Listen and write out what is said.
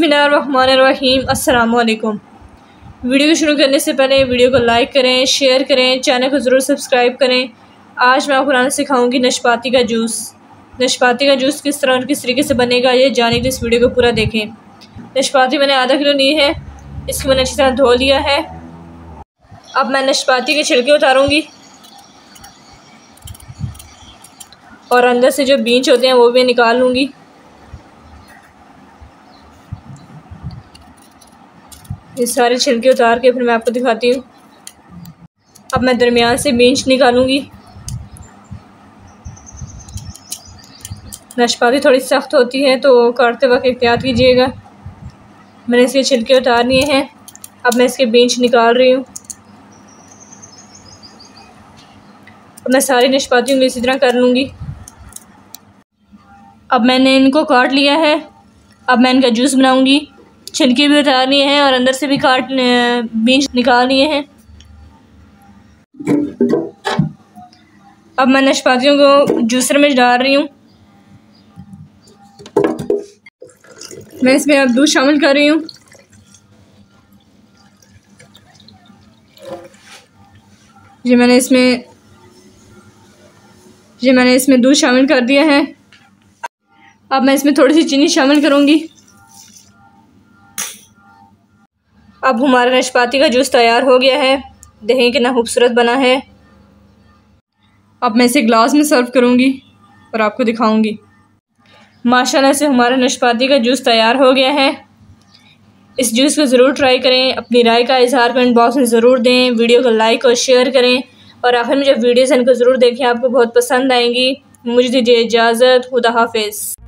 बिसमीम अल्लाम वीडियो को शुरू करने से पहले वीडियो को लाइक करें, शेयर करें, चैनल को ज़रूर सब्सक्राइब करें। आज मैं आपको बनाना सिखाऊँगी नशपाती का जूस। नशपाती का जूस किस तरह और किस तरीके से बनेगा, ये जाने के लिए इस वीडियो को पूरा देखें। नशपाती मैंने आधा किलो ली है, इसको मैंने अच्छी तरह धो लिया है। अब मैं नशपाती के छिलके उतारूँगी। और अंदर से जो बीज होते हैं, वो भी निकाल लूँगी। ये सारे छिलके उतार के फिर मैं आपको दिखाती हूँ। अब मैं दरमियान से बींच निकालूँगी। नाशपाती थोड़ी सख्त होती है तो काटते वक्त एहतियात कीजिएगा। मैंने इसके छिलके उतार लिए हैं। अब मैं इसके बींच निकाल रही हूँ। अब मैं सारी नाशपातियों को इसी तरह कर लूँगी। अब मैंने इनको काट लिया है। अब मैं इनका जूस बनाऊँगी। छिलके भी उतार लिए हैं और अंदर से भी काट बीज निकाल लिए हैं। अब मैं नशपातियों को जूसर में डाल रही हूँ। मैं इसमें अब दूध शामिल कर रही हूँ। जी मैंने इसमें जी मैंने इसमें दूध शामिल कर दिया है। अब मैं इसमें थोड़ी सी चीनी शामिल करूँगी। अब हमारा नशपाती का जूस तैयार हो गया है। दही कितना खूबसूरत बना है। अब मैं इसे ग्लास में सर्व करूँगी और आपको दिखाऊँगी। माशाल्लाह से हमारा नशपाती का जूस तैयार हो गया है। इस जूस को ज़रूर ट्राई करें। अपनी राय का इजहार कमेंट बॉक्स में ज़रूर दें। वीडियो को लाइक और शेयर करें। और आखिर में जब वीडियोज़ इनको ज़रूर देखें। आपको बहुत पसंद आएँगी। मुझे दीजिए इजाज़त। खुदा हाफिज़।